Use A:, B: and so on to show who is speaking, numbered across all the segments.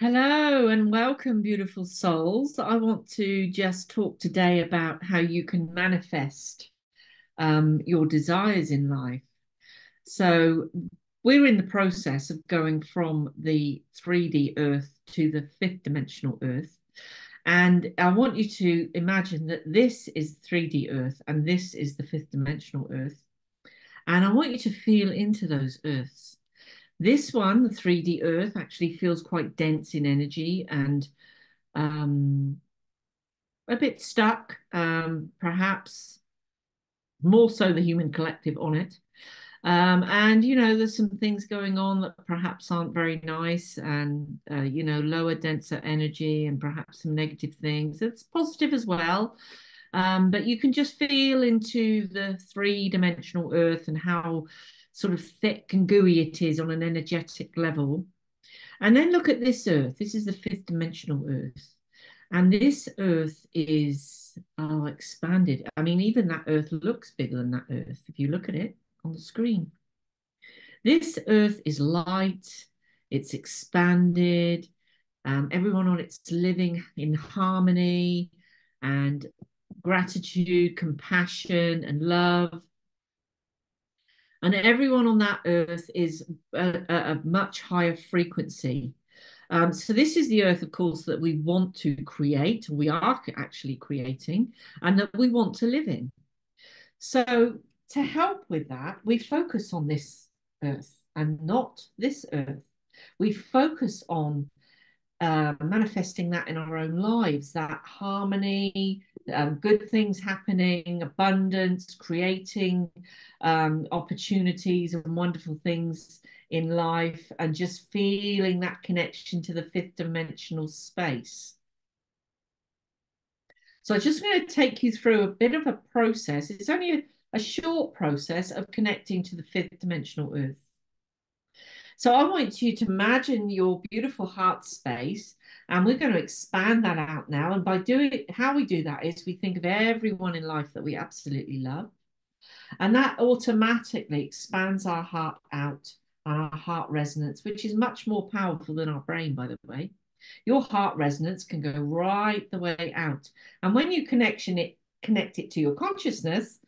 A: Hello and welcome, beautiful souls. I want to just talk today about how you can manifest um, your desires in life. So, we're in the process of going from the 3D Earth to the fifth dimensional Earth. And I want you to imagine that this is 3D Earth and this is the fifth dimensional Earth. And I want you to feel into those Earths. This one, the 3D Earth, actually feels quite dense in energy and um, a bit stuck, um, perhaps more so the human collective on it. Um, and you know, there's some things going on that perhaps aren't very nice, and uh, you know, lower, denser energy, and perhaps some negative things. It's positive as well, um, but you can just feel into the three-dimensional Earth and how sort of thick and gooey it is on an energetic level. And then look at this Earth. This is the fifth dimensional Earth. And this Earth is oh, expanded. I mean, even that Earth looks bigger than that Earth if you look at it on the screen. This Earth is light, it's expanded, um, everyone on it's living in harmony and gratitude, compassion, and love and everyone on that earth is a, a much higher frequency. Um, so this is the earth, of course, that we want to create, we are actually creating, and that we want to live in. So to help with that, we focus on this earth and not this earth. We focus on uh, manifesting that in our own lives, that harmony, um, good things happening, abundance, creating um, opportunities and wonderful things in life, and just feeling that connection to the fifth dimensional space. So I'm just going to take you through a bit of a process. It's only a, a short process of connecting to the fifth dimensional earth. So I want you to imagine your beautiful heart space, and we're going to expand that out now. And by doing how we do that is we think of everyone in life that we absolutely love, and that automatically expands our heart out and our heart resonance, which is much more powerful than our brain, by the way. Your heart resonance can go right the way out, and when you connection it connect it to your consciousness,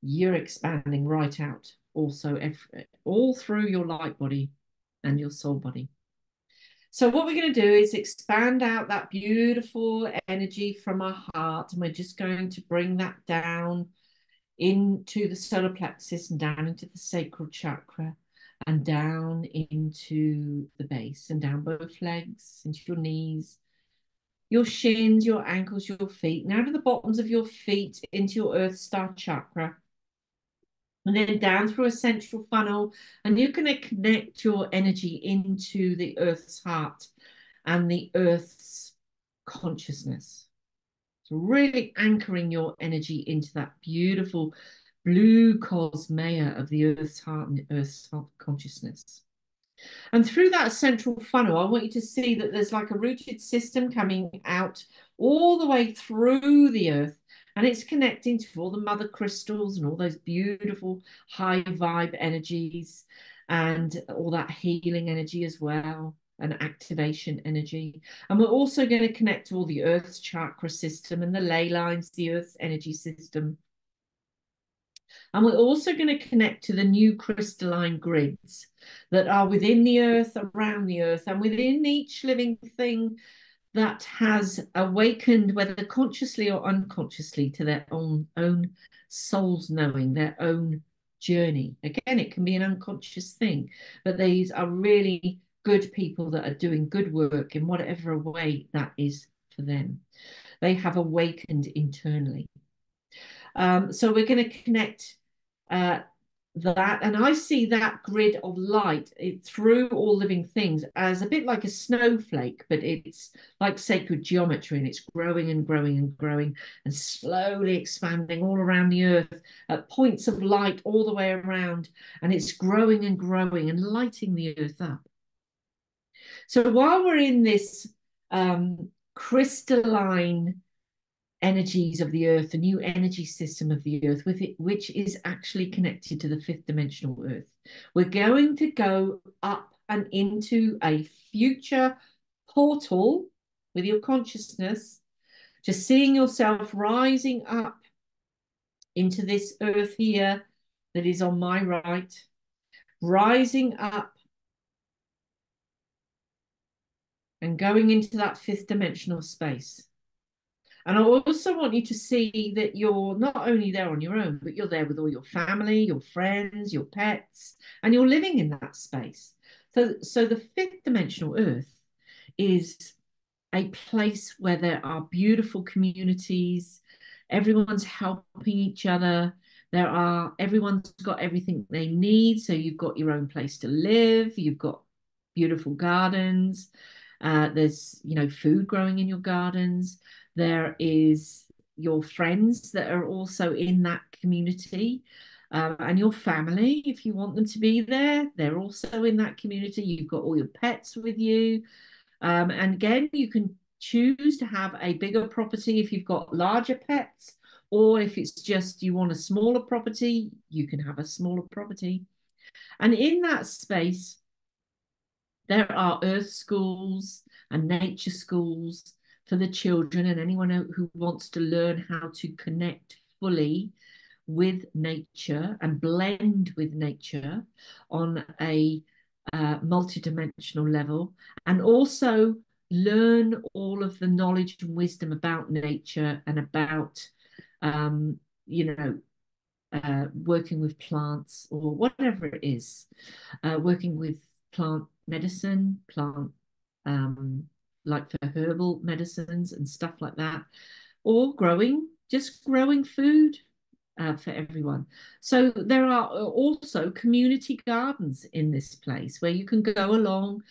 A: you're expanding right out also every, all through your light body and your soul body. So what we're going to do is expand out that beautiful energy from our heart, and we're just going to bring that down into the solar plexus and down into the sacral chakra and down into the base and down both legs into your knees your shins your ankles your feet now to the bottoms of your feet into your earth star chakra and then down through a central funnel. And you're going to connect your energy into the earth's heart and the earth's consciousness. So, really anchoring your energy into that beautiful blue cosmea of the earth's heart and the earth's consciousness. And through that central funnel, I want you to see that there's like a rooted system coming out all the way through the earth and it's connecting to all the mother crystals and all those beautiful high vibe energies and all that healing energy as well and activation energy. And we're also going to connect to all the Earth's chakra system and the ley lines, the Earth's energy system. And we're also going to connect to the new crystalline grids that are within the Earth, around the Earth, and within each living thing that has awakened, whether consciously or unconsciously, to their own own soul's knowing, their own journey. Again, it can be an unconscious thing, but these are really good people that are doing good work in whatever way that is for them. They have awakened internally. Um, so we're going to connect uh, that and i see that grid of light it, through all living things as a bit like a snowflake but it's like sacred geometry and it's growing and growing and growing and slowly expanding all around the earth at points of light all the way around and it's growing and growing and lighting the earth up. So while we're in this um, crystalline energies of the earth, the new energy system of the earth, with it, which is actually connected to the fifth dimensional earth. We're going to go up and into a future portal with your consciousness, just seeing yourself rising up into this earth here that is on my right, rising up and going into that fifth dimensional space. And I also want you to see that you're not only there on your own, but you're there with all your family, your friends, your pets, and you're living in that space. So, so the fifth dimensional earth is a place where there are beautiful communities, everyone's helping each other. There are everyone's got everything they need. So you've got your own place to live, you've got beautiful gardens. Uh, there's you know food growing in your gardens. There is your friends that are also in that community. Um, and your family, if you want them to be there, they're also in that community. You've got all your pets with you. Um, and again, you can choose to have a bigger property if you've got larger pets, or if it's just you want a smaller property, you can have a smaller property. And in that space, there are earth schools and nature schools for the children and anyone who wants to learn how to connect fully with nature and blend with nature on a uh, multidimensional level and also learn all of the knowledge and wisdom about nature and about um, you know uh, working with plants or whatever it is uh, working with plant medicine plant um, like for herbal medicines and stuff like that, or growing, just growing food uh, for everyone. So there are also community gardens in this place where you can go along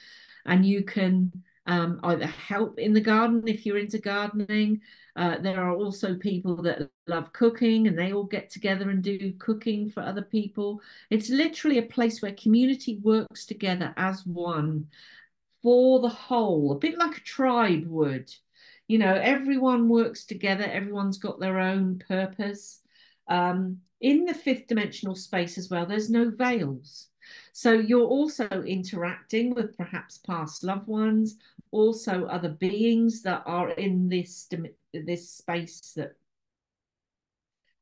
A: and you can um, either help in the garden if you're into gardening. Uh, there are also people that love cooking and they all get together and do cooking for other people. It's literally a place where community works together as one for the whole, a bit like a tribe would. You know, everyone works together, everyone's got their own purpose. Um, in the fifth dimensional space as well, there's no veils. So you're also interacting with perhaps past loved ones, also other beings that are in this this space that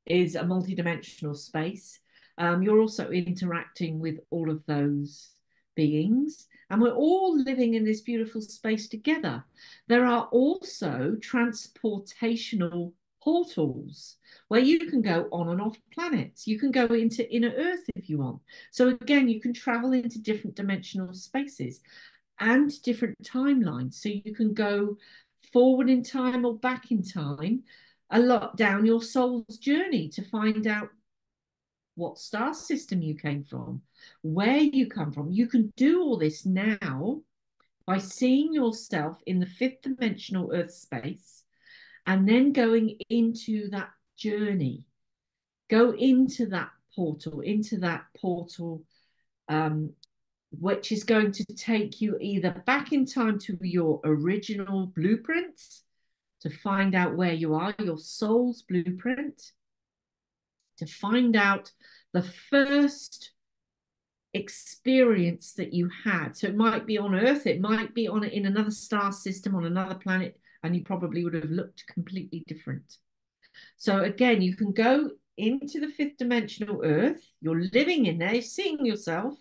A: is a multidimensional space. Um, you're also interacting with all of those beings and we're all living in this beautiful space together. There are also transportational portals where you can go on and off planets. You can go into inner Earth if you want. So again, you can travel into different dimensional spaces and different timelines. So you can go forward in time or back in time a lot down your soul's journey to find out what star system you came from, where you come from. You can do all this now by seeing yourself in the fifth dimensional earth space and then going into that journey. Go into that portal, into that portal, um, which is going to take you either back in time to your original blueprint to find out where you are, your soul's blueprint, to find out the first experience that you had. So it might be on Earth, it might be on in another star system, on another planet, and you probably would have looked completely different. So again, you can go into the fifth dimensional Earth. You're living in there, seeing yourself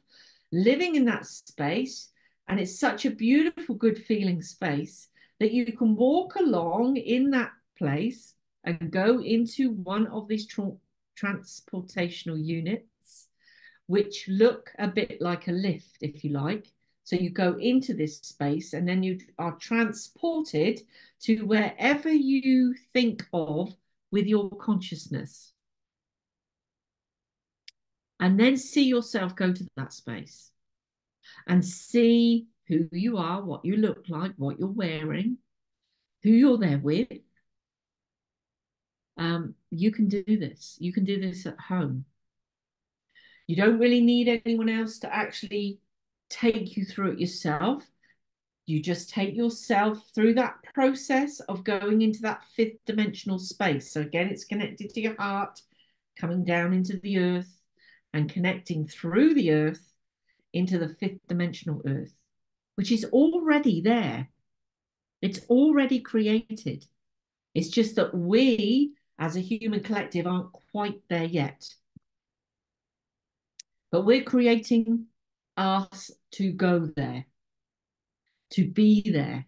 A: living in that space, and it's such a beautiful, good feeling space that you can walk along in that place and go into one of these transportational units, which look a bit like a lift, if you like. So you go into this space and then you are transported to wherever you think of with your consciousness. And then see yourself go to that space and see who you are, what you look like, what you're wearing, who you're there with, um, you can do this. You can do this at home. You don't really need anyone else to actually take you through it yourself. You just take yourself through that process of going into that fifth dimensional space. So, again, it's connected to your heart, coming down into the earth and connecting through the earth into the fifth dimensional earth, which is already there. It's already created. It's just that we, as a human collective, aren't quite there yet. But we're creating us to go there, to be there.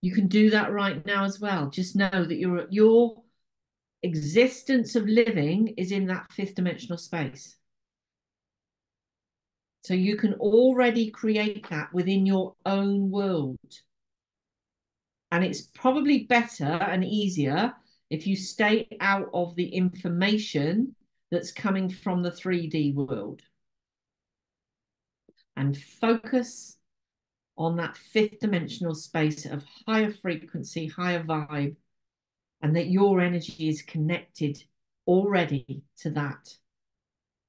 A: You can do that right now as well. Just know that your your existence of living is in that fifth dimensional space. So you can already create that within your own world. And it's probably better and easier if you stay out of the information that's coming from the 3D world and focus on that fifth dimensional space of higher frequency, higher vibe, and that your energy is connected already to that.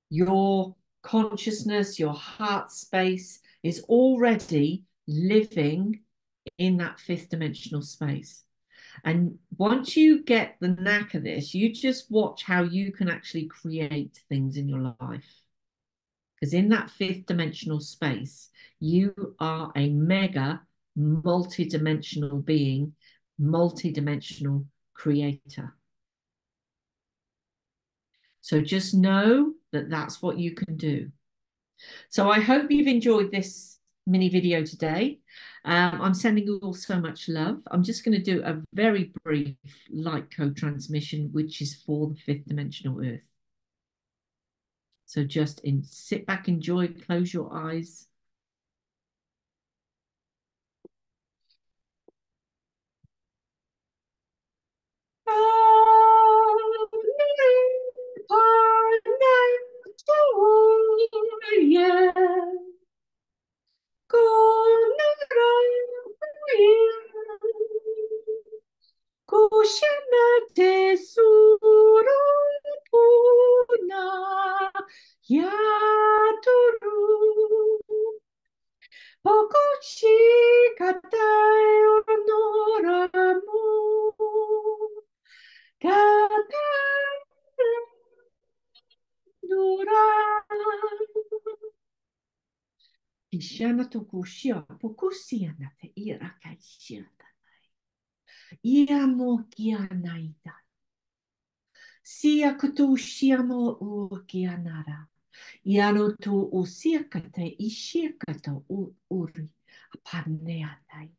A: Your consciousness, your heart space is already living in that fifth dimensional space. And once you get the knack of this, you just watch how you can actually create things in your life. Because in that fifth dimensional space, you are a mega multi-dimensional being, multi-dimensional creator. So just know that that's what you can do. So I hope you've enjoyed this mini video today. Um, I'm sending you all so much love. I'm just going to do a very brief light code transmission, which is for the fifth dimensional earth. So just in, sit back, enjoy, close your eyes. Kushamate surupuna النشانة تكوشيا بوكوسيا نفئيرا كايشيا تناي إيا مو كيا نايدا سيا كتوشيا مو أو كيا نارا إيا نو تو أو سيا كتا إيشيا كتا أو أوري أبانيا نايدا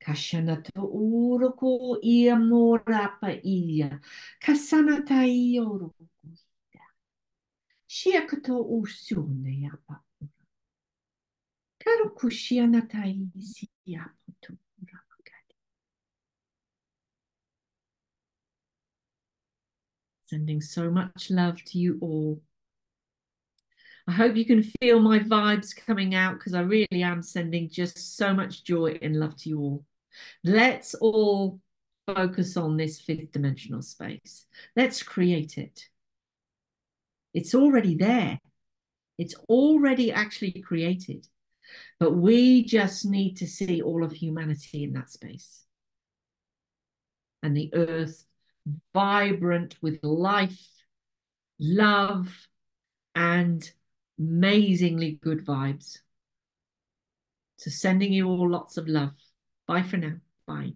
A: كاشانا تو أوركو إيا مو رابا إيا كاسانا تا إيا أوركو 主役とおうしょうね、やっぱ。Sending so much love to you all. I hope you can feel my vibes coming out because I really am sending just so much joy and love to you all. Let's all focus on this fifth dimensional space. Let's create it. It's already there. It's already actually created. But we just need to see all of humanity in that space. And the earth vibrant with life, love, and amazingly good vibes. So, sending you all lots of love. Bye for now. Bye.